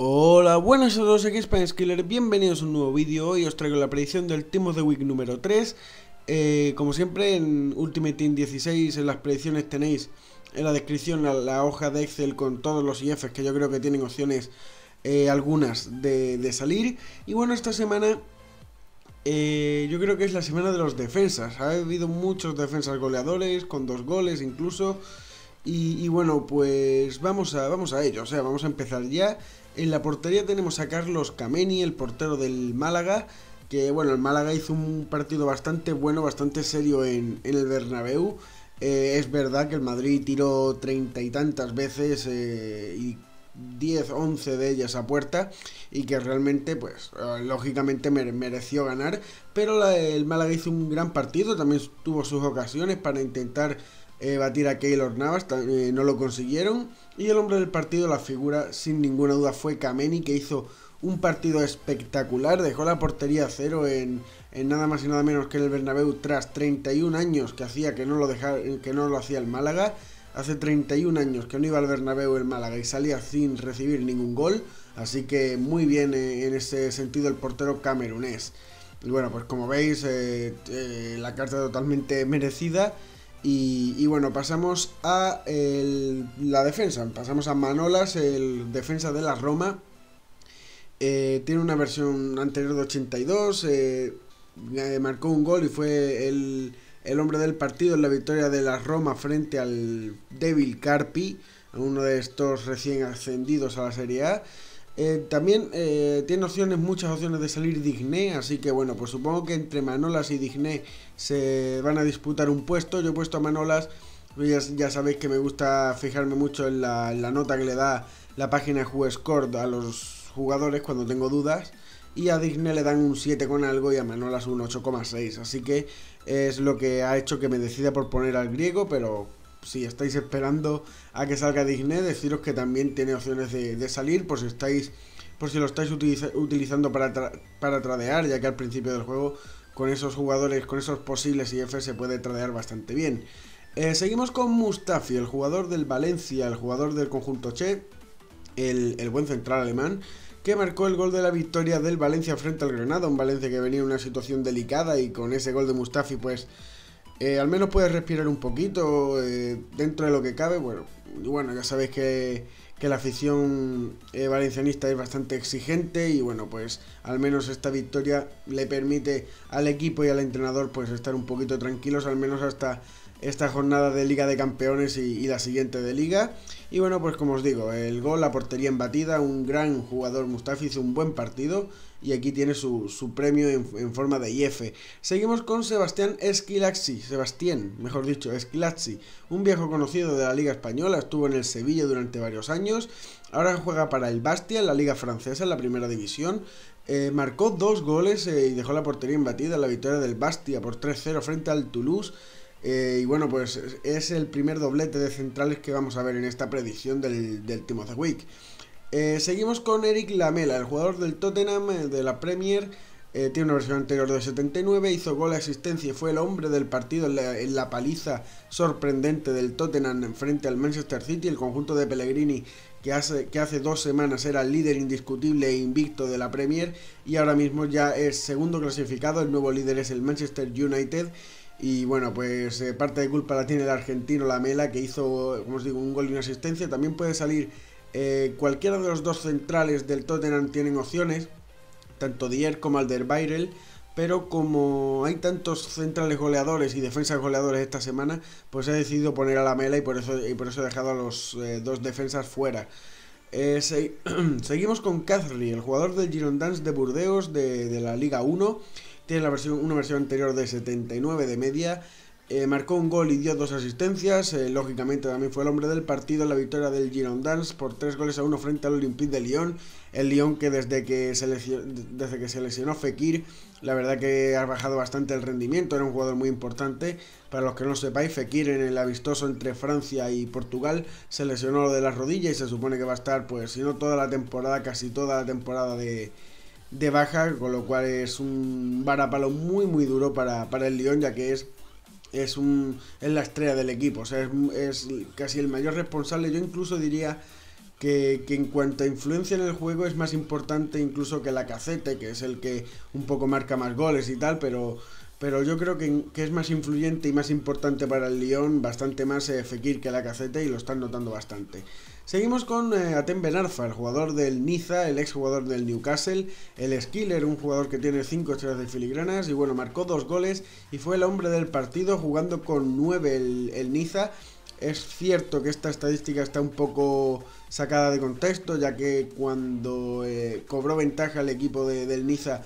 Hola, buenas a todos, aquí es Killer, bienvenidos a un nuevo vídeo. Hoy os traigo la predicción del Team of the Week número 3. Eh, como siempre, en Ultimate Team 16, en las predicciones tenéis en la descripción la, hoja de Excel con todos los IFs que yo creo que tienen opciones eh, algunas de, salir. Y bueno, esta semana eh, yo creo que es la semana de los defensas. Ha habido muchos defensas goleadores, con dos goles incluso. Y, y, bueno, pues vamos a, vamos a ello, o sea, vamos a empezar ya. En la portería tenemos a Carlos Cameni, el portero del Málaga, que bueno, el Málaga hizo un partido bastante bueno, bastante serio en, el Bernabéu. Eh, es verdad que el Madrid tiró treinta y tantas veces eh, y 10, 11 de ellas a puerta y que realmente, pues, eh, lógicamente mereció ganar. Pero el Málaga hizo un gran partido, también tuvo sus ocasiones para intentar batir a Keylor Navas, no lo consiguieron. Y el hombre del partido, la figura sin ninguna duda fue Kameni, que hizo un partido espectacular, dejó la portería cero en, nada más y nada menos que en el Bernabéu tras 31 años que hacía que no lo dejara, que no lo hacía el Málaga. Hace 31 años que no iba al Bernabéu el Málaga y salía sin recibir ningún gol, así que muy bien eh, en ese sentido el portero camerunés. Y bueno, pues como veis, la carta totalmente merecida y, bueno, pasamos a la defensa. Pasamos a Manolas, el defensa de la Roma. Eh, tiene una versión anterior de 82. Eh, marcó un gol y fue el, el, hombre del partido en la victoria de la Roma frente al Devil Carpi, uno de estos recién ascendidos a la Serie A. Eh, también eh, tiene opciones, muchas opciones de salir Digné, así que bueno, pues supongo que entre Manolas y Digné se van a disputar un puesto. Yo he puesto a Manolas, ya, sabéis que me gusta fijarme mucho en la, nota que le da la página WhoScored a los jugadores cuando tengo dudas. Y a Digné le dan un 7 con algo y a Manolas un 8,6. Así que es lo que ha hecho que me decida por poner al griego, pero si estáis esperando a que salga Digné, deciros que también tiene opciones de, salir por si estáis por si lo estáis utilizando para, para tradear, ya que al principio del juego con esos jugadores, con esos posibles IF se puede tradear bastante bien. Eh, seguimos con Mustafi, el jugador del Valencia, el jugador del conjunto Che, el, el, buen central alemán, que marcó el gol de la victoria del Valencia frente al Granada, un Valencia que venía en una situación delicada y con ese gol de Mustafi pues eh, al menos puedes respirar un poquito eh, dentro de lo que cabe. Bueno, bueno ya sabéis que, la afición eh, valencianista es bastante exigente y bueno, pues al menos esta victoria le permite al equipo y al entrenador pues estar un poquito tranquilos, al menos hasta esta jornada de Liga de Campeones y, la siguiente de Liga. Y bueno, pues como os digo, el gol, la portería embatida, un gran jugador Mustafi hizo un buen partido y aquí tiene su, premio en, forma de IF. Seguimos con Sebastián Esquilaxi, Sebastián, mejor dicho, Esquilaxi, un viejo conocido de la Liga Española, estuvo en el Sevilla durante varios años, ahora juega para el Bastia en la Liga Francesa, en la Primera División. Eh, marcó dos goles eh, y dejó la portería embatida la victoria del Bastia por 3-0 frente al Toulouse. Eh, y bueno, pues es el primer doblete de centrales que vamos a ver en esta predicción del, del Team Week. Eh, seguimos con Eric Lamela, el jugador del Tottenham eh, de la Premier. tiene una versión anterior de 79, hizo gol de asistencia y fue el hombre del partido en la, paliza sorprendente del Tottenham frente al Manchester City, el conjunto de Pellegrini que hace, que hace dos semanas era el líder indiscutible e invicto de la Premier y ahora mismo ya es segundo clasificado, el nuevo líder es el Manchester United y bueno, pues eh, parte de culpa la tiene el argentino Lamela, que hizo, como os digo, un gol y una asistencia. También puede salir eh, cualquiera de los dos centrales del Tottenham tienen opciones, tanto Dier como Alderweireld. Pero como hay tantos centrales goleadores y defensas goleadores esta semana, pues he decidido poner a Lamela y por eso, y por eso he dejado a los eh, dos defensas fuera. seguimos con Cathry, el jugador del Girondins de Burdeos de, de la Liga 1 tiene la versión, una versión anterior de 79 de media. Eh, marcó un gol y dio dos asistencias. Eh, lógicamente también fue el hombre del partido en la victoria del Girondins por tres goles a uno frente al Olympique de Lyon. El Lyon que desde que se desde que se lesionó Fekir, la verdad que ha bajado bastante el rendimiento. Era un jugador muy importante. Para los que no sepáis, Fekir en el avistoso entre Francia y Portugal se lesionó lo de las rodillas y se supone que va a estar, pues, si no toda la temporada, casi toda la temporada de de baja, con lo cual es un varapalo muy muy duro para, para el Lyon, ya que es, es, un, es la estrella del equipo, o sea, es, casi el mayor responsable, yo incluso diría que, en cuanto a influencia en el juego es más importante incluso que la cacete, que es el que un poco marca más goles y tal, pero, pero yo creo que, es más influyente y más importante para el Lyon, bastante más eh, Fekir que la cacete y lo están notando bastante. Seguimos con eh, Atem el jugador del Niza, el ex jugador del Newcastle, el Skiller, un jugador que tiene 5 estrellas de filigranas y bueno, marcó dos goles y fue el hombre del partido jugando con 9 el, el Niza. Es cierto que esta estadística está un poco sacada de contexto, ya que cuando eh, cobró ventaja el equipo de, del Niza,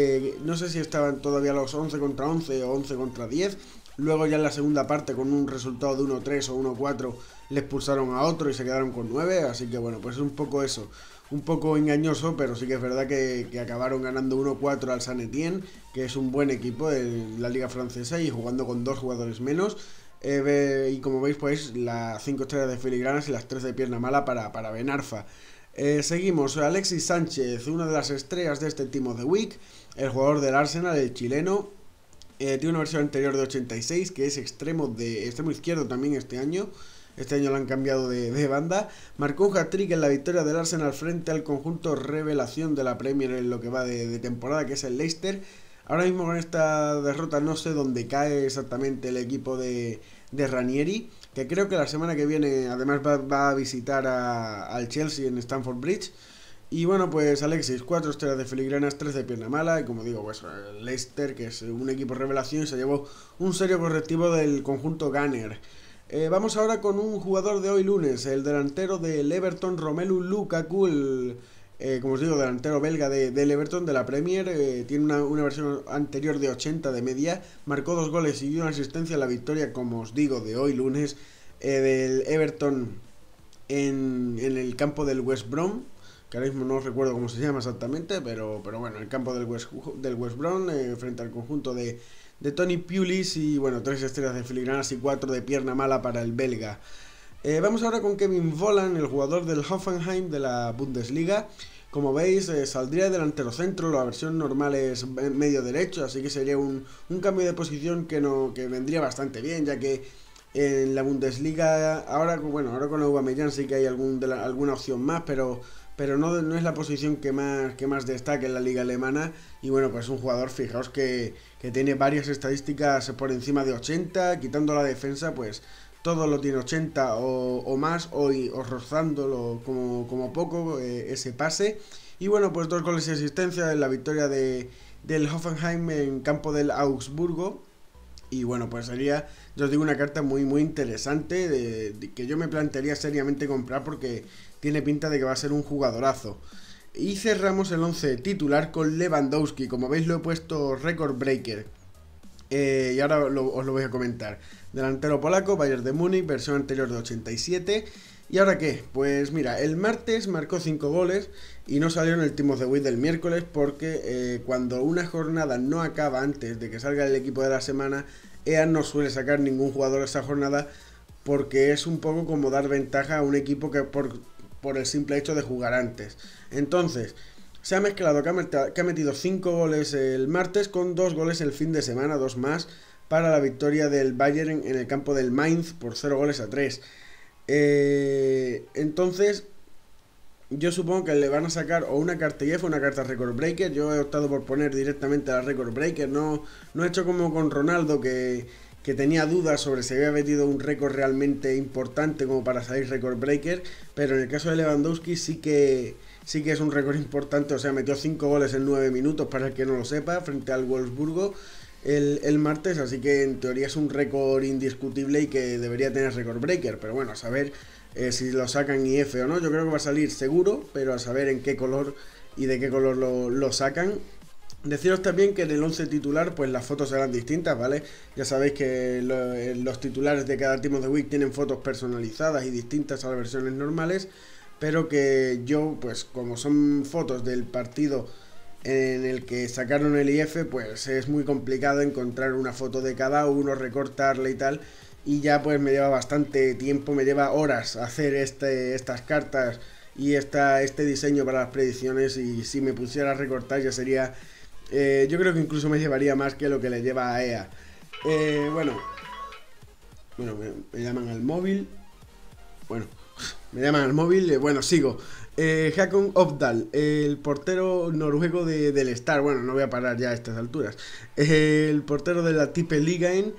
eh, no sé si estaban todavía los 11 contra 11 o 11 contra 10. Luego ya en la segunda parte, con un resultado de 1-3 o 1-4, le expulsaron a otro y se quedaron con 9. Así que bueno, pues es un poco eso. Un poco engañoso, pero sí que es verdad que, que acabaron ganando 1-4 al San Etienne, que es un buen equipo de la liga francesa y jugando con dos jugadores menos. Eh, y como veis, pues las 5 estrellas de filigranas y las 3 de pierna mala para, para Benarfa. Eh, seguimos, Alexis Sánchez, una de las estrellas de este Team of the Week, el jugador del Arsenal, el chileno. Eh, tiene una versión anterior de 86, que es extremo, de, extremo izquierdo también este año. Este año lo han cambiado de, banda. Marcó un hat-trick en la victoria del Arsenal frente al conjunto revelación de la Premier en lo que va de, de temporada, que es el Leicester. Ahora mismo con esta derrota no sé dónde cae exactamente el equipo de, de Ranieri, que creo que la semana que viene además va, a visitar al Chelsea en Stamford Bridge. Y bueno, pues Alexis, 4 estrellas de filigranas, 3 de pierna mala. Y como digo, pues Leicester, que es un equipo revelación, se llevó un serio correctivo del conjunto Gunner. Eh, vamos ahora con un jugador de hoy lunes, el delantero del Everton, Romelu Lukaku, el eh, como os digo, delantero belga de, del Everton de la Premier, eh, tiene una, versión anterior de 80 de media, marcó dos goles y una asistencia a la victoria, como os digo, de hoy lunes, eh, del Everton en, el campo del West Brom, que ahora mismo no recuerdo cómo se llama exactamente, pero, pero bueno, el campo del West, del West Brom, frente al conjunto de, de Tony Pulis, y bueno, tres estrellas de filigranas y cuatro de pierna mala para el belga. Eh, vamos ahora con Kevin Volland, el jugador del Hoffenheim de la Bundesliga. Como veis, eh, saldría delantero centro, la versión normal es medio derecho, así que sería un, cambio de posición que, no, que vendría bastante bien, ya que en la Bundesliga, ahora, bueno, ahora con Aubameyang sí que hay algún, alguna opción más, pero, pero no, no, es la posición que más, que más destaca en la liga alemana. Y bueno, pues un jugador, fijaos que, que tiene varias estadísticas por encima de 80, quitando la defensa, pues todo lo tiene 80 o, más, o, o rozándolo como, como poco eh, ese pase. Y bueno, pues dos goles de asistencia en la victoria de, del Hoffenheim en campo del Augsburgo. Y bueno, pues sería, yo os digo, una carta muy, muy interesante de, que yo me plantearía seriamente comprar porque tiene pinta de que va a ser un jugadorazo. Y cerramos el 11 titular con Lewandowski. Como veis, lo he puesto record breaker. Eh, y ahora os lo voy a comentar. Delantero polaco, Bayern de Múnich, versión anterior de 87. ¿Y ahora qué? Pues mira, el martes marcó 5 goles y no salió en el Team of the Week del miércoles porque eh, cuando una jornada no acaba antes de que salga el equipo de la semana, EA no suele sacar ningún jugador esa jornada porque es un poco como dar ventaja a un equipo que por, por el simple hecho de jugar antes. Entonces, se ha mezclado que ha metido 5 goles el martes con 2 goles el fin de semana, dos más para la victoria del Bayern en el campo del Mainz por 0 goles a 3. Eh, entonces, yo supongo que le van a sacar o una carta IF o una carta Record Breaker. Yo he optado por poner directamente la Record Breaker. No, no he hecho como con Ronaldo que, que tenía dudas sobre si había metido un récord realmente importante como para salir Record Breaker. Pero en el caso de Lewandowski sí que, sí que es un récord importante. O sea, metió 5 goles en 9 minutos para el que no lo sepa frente al Wolfsburgo el, martes, así que en teoría es un récord indiscutible y que debería tener récord breaker, pero bueno, a saber eh, si lo sacan IF o no, yo creo que va a salir seguro, pero a saber en qué color y de qué color lo, sacan. Deciros también que en el 11 titular pues las fotos serán distintas, ¿vale? Ya sabéis que eh, los titulares de cada Team of the Week tienen fotos personalizadas y distintas a las versiones normales, pero que yo pues como son fotos del partido en el que sacaron el IF, pues es muy complicado encontrar una foto de cada uno, recortarle y tal. Y ya pues me lleva bastante tiempo, me lleva horas hacer este, estas cartas y esta, este diseño para las predicciones. Y si me pusiera a recortar ya sería... Eh, yo creo que incluso me llevaría más que lo que le lleva a EA. Eh, bueno, bueno, me llaman al móvil. Bueno, Me llaman al móvil, eh, bueno, sigo. Hakon Opdal, el portero noruego del Star, bueno, no voy a parar ya a estas alturas. el portero de la Tipe Ligaen,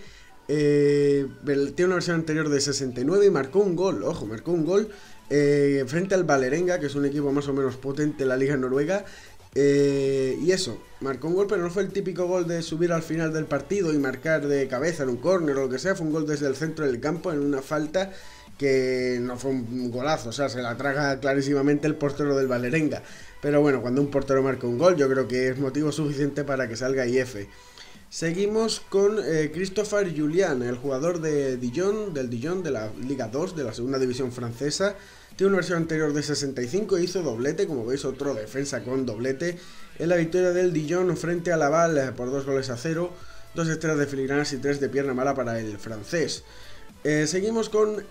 tiene una versión anterior de 69 y marcó un gol, ojo, marcó un gol frente al Valerenga, que es un equipo más o menos potente en la liga noruega. Y eso, marcó un gol, pero no fue el típico gol de subir al final del partido y marcar de cabeza en un córner o lo que sea, fue un gol desde el centro del campo en una falta que no fue un golazo, o sea, se la traga clarísimamente el portero del Valerenga. Pero bueno, cuando un portero marca un gol, yo creo que es motivo suficiente para que salga IF. Seguimos con eh, Christopher Julian, el jugador de Dijon, del Dijon de la Liga 2, de la segunda división francesa. Tiene una versión anterior de 65 e hizo doblete, como veis, otro defensa con doblete. En la victoria del Dijon frente a Laval eh, por dos goles a cero, dos estrellas de filigranas y tres de pierna mala para el francés. Eh, seguimos con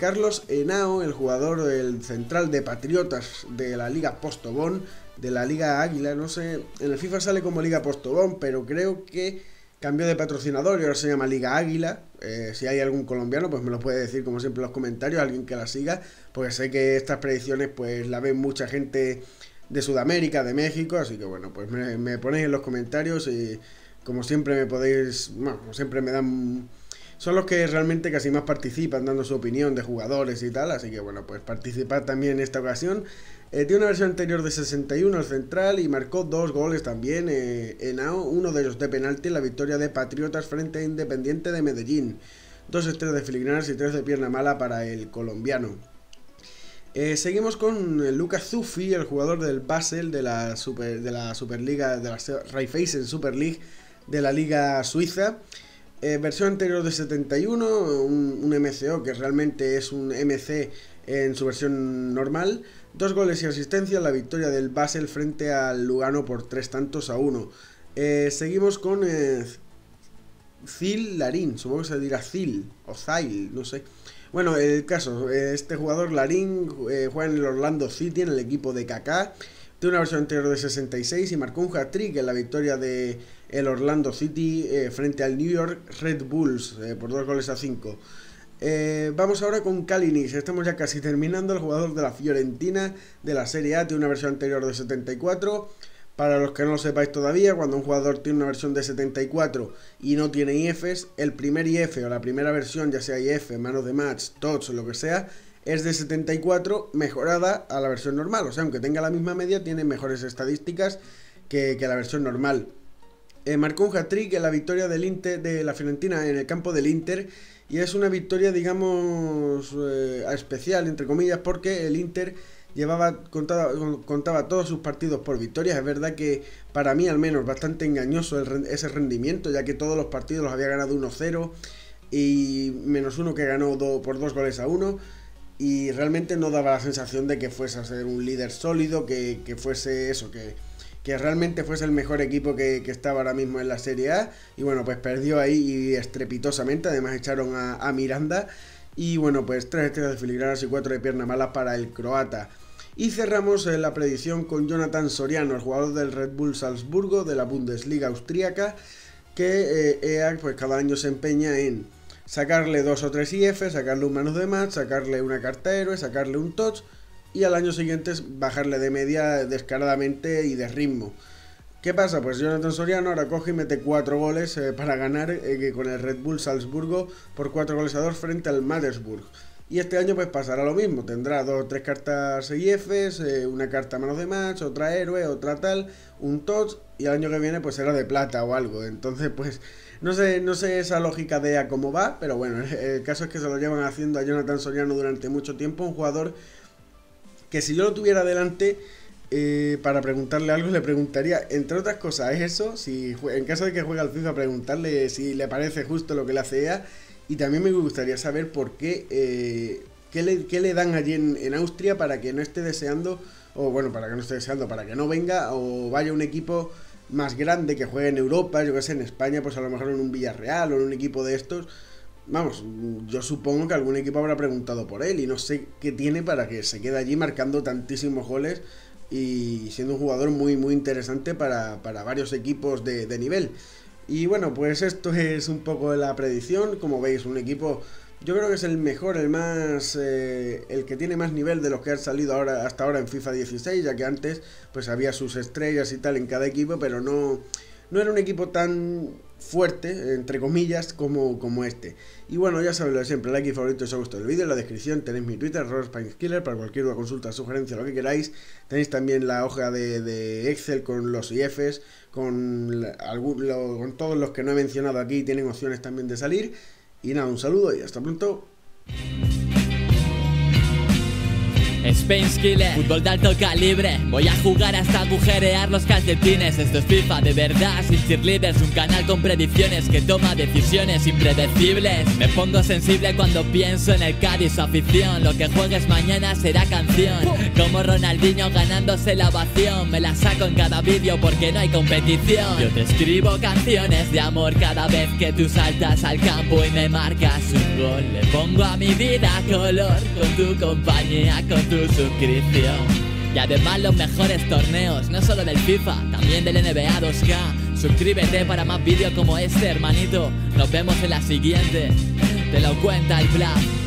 Carlos Henao, el jugador del central de Patriotas de la Liga Postobón, de la Liga Águila. No sé, en el FIFA sale como Liga Postobón, pero creo que cambió de patrocinador y ahora se llama Liga Águila. Eh, si hay algún colombiano, pues me lo puede decir como siempre en los comentarios, alguien que la siga, porque sé que estas predicciones pues la ven mucha gente de Sudamérica, de México, así que bueno, pues me, ponéis en los comentarios y como siempre me podéis, bueno, como siempre me dan son los que realmente casi más participan dando su opinión de jugadores y tal, así que bueno, pues participar también en esta ocasión. Eh, tiene una versión anterior de 61 al central y marcó dos goles también eh, en AO, uno de ellos de penalti en la victoria de Patriotas frente a Independiente de Medellín. Dos estrellas de filigranas y tres de pierna mala para el colombiano. Eh, seguimos con Lucas Zufi, el jugador del Basel de la, Super, de la Superliga, de la Raiffeisen Super League de la Liga Suiza. Versión anterior de 71, un, MCO que realmente es un MC en su versión normal. Dos goles y asistencia, la victoria del Basel frente al Lugano por tres tantos a uno. Eh, seguimos con eh, Zil Larín, supongo que se dirá Zil o Zail, no sé. Bueno, el caso, este jugador Larín juega en el Orlando City, en el equipo de Kaká. Tiene una versión anterior de 66 y marcó un hat-trick en la victoria de el Orlando City eh, frente al New York Red Bulls eh, por dos goles a cinco. Eh, vamos ahora con Kalinic, estamos ya casi terminando, el jugador de la Fiorentina de la Serie A, tiene una versión anterior de 74. Para los que no lo sepáis todavía, cuando un jugador tiene una versión de 74 y no tiene IFs, el primer IF o la primera versión, ya sea IF, manos de match, TOTS o lo que sea, es de 74 mejorada a la versión normal. O sea, aunque tenga la misma media, tiene mejores estadísticas que la versión normal. Eh, marcó un hat-trick en la victoria del Inter, de la Fiorentina en el campo del Inter. Y es una victoria, digamos, eh, especial, entre comillas, porque el Inter llevaba contaba, contaba todos sus partidos por victorias. Es verdad que para mí al menos bastante engañoso ese rendimiento, ya que todos los partidos los había ganado 1-0 y menos uno que ganó por dos goles a uno. Y realmente no daba la sensación de que fuese a ser un líder sólido, que, que fuese eso, que, que realmente fuese el mejor equipo que, estaba ahora mismo en la Serie A. Y bueno, pues perdió ahí estrepitosamente. Además echaron a, Miranda. Y bueno, pues tres estrellas de filigranas y cuatro de pierna mala para el croata. Y cerramos eh, la predicción con Jonathan Soriano, el jugador del Red Bull Salzburgo de la Bundesliga austríaca, que eh, pues cada año se empeña en sacarle dos o tres IF, sacarle un manos de match, sacarle una carta héroe, sacarle un touch y al año siguiente bajarle de media descaradamente y de ritmo. ¿Qué pasa? Pues Jonathan Soriano ahora coge y mete cuatro goles eh, para ganar eh, con el Red Bull Salzburgo por cuatro goles a dos frente al Madersburg. Y este año pues pasará lo mismo, tendrá dos o tres cartas IFs, eh, una carta manos de match, otra héroe, otra tal, un touch y el año que viene pues será de plata o algo. Entonces pues no sé, no sé esa lógica de a cómo va, pero bueno, el caso es que se lo llevan haciendo a Jonathan Soriano durante mucho tiempo, un jugador que si yo lo tuviera delante eh, para preguntarle algo, le preguntaría, entre otras cosas, ¿es eso? Si en caso de que juegue al FIFA, preguntarle si le parece justo lo que le hace ella. Y también me gustaría saber por qué, eh, qué, le, dan allí en, Austria para que no esté deseando, o bueno, para que no esté deseando, para que no venga o vaya un equipo más grande que juegue en Europa, yo que sé, en España, pues a lo mejor en un Villarreal o en un equipo de estos Vamos, yo supongo que algún equipo habrá preguntado por él y no sé qué tiene para que se quede allí marcando tantísimos goles y siendo un jugador muy muy interesante para, varios equipos de, nivel. Y bueno, pues esto es un poco la predicción, como veis, un equipo Yo creo que es el mejor, el más, eh, el que tiene más nivel de los que han salido ahora hasta ahora en FIFA 16, ya que antes pues había sus estrellas y tal en cada equipo, pero no, no era un equipo tan fuerte, entre comillas, como, como este. Y bueno, ya sabéis lo de siempre, like y favorito si os ha gustado el vídeo, en la descripción tenéis mi Twitter, Killer para cualquier duda, consulta, sugerencia, lo que queráis. Tenéis también la hoja de, Excel con los IFs, con, con todos los que no he mencionado aquí, tienen opciones también de salir. Y nada, un saludo y hasta pronto. Spain Skiller, fútbol de alto calibre. Voy a jugar hasta agujerear los calcetines. Esto es FIFA de verdad, sin cheerleaders. Un canal con predicciones que toma decisiones impredecibles. Me pongo sensible cuando pienso en el Cádiz, su afición. Lo que juegues mañana será canción. Como Ronaldinho ganándose la ovación. Me la saco en cada vídeo porque no hay competición. Yo te escribo canciones de amor cada vez que tú saltas al campo y me marcas un gol. Le pongo a mi vida color con tu compañía, con Y además los mejores torneos, no solo del FIFA, también del NBA 2K. Suscríbete para más vídeos como este, hermanito. Nos vemos en la siguiente. Te lo cuenta el plan.